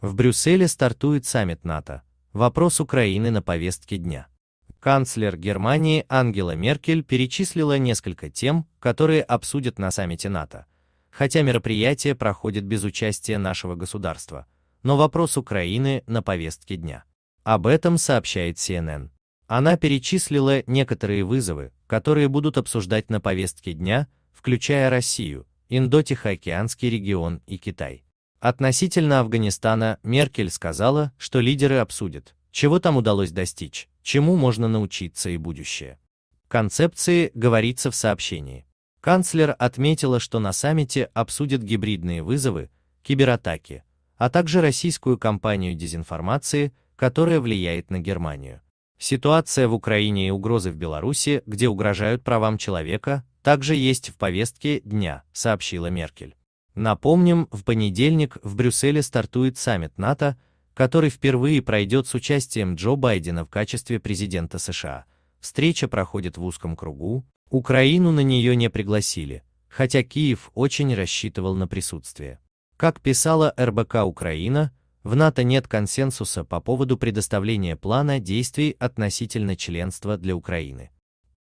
В Брюсселе стартует саммит НАТО. Вопрос Украины на повестке дня. Канцлер Германии Ангела Меркель перечислила несколько тем, которые обсудят на саммите НАТО. Хотя мероприятие проходит без участия нашего государства, но вопрос Украины на повестке дня. Об этом сообщает CNN. Она перечислила некоторые вызовы, которые будут обсуждать на повестке дня, включая Россию, Индо-Тихоокеанский регион и Китай. Относительно Афганистана Меркель сказала, что лидеры обсудят, чего там удалось достичь, чему можно научиться и будущее. Концепции говорится в сообщении. Канцлер отметила, что на саммите обсудят гибридные вызовы, кибератаки, а также российскую кампанию дезинформации, которая влияет на Германию. Ситуация в Украине и угрозы в Беларуси, где угрожают правам человека, также есть в повестке дня, сообщила Меркель. Напомним, в понедельник в Брюсселе стартует саммит НАТО, который впервые пройдет с участием Джо Байдена в качестве президента США. Встреча проходит в узком кругу, Украину на нее не пригласили, хотя Киев очень рассчитывал на присутствие. Как писала РБК Украина, в НАТО нет консенсуса по поводу предоставления плана действий относительно членства для Украины.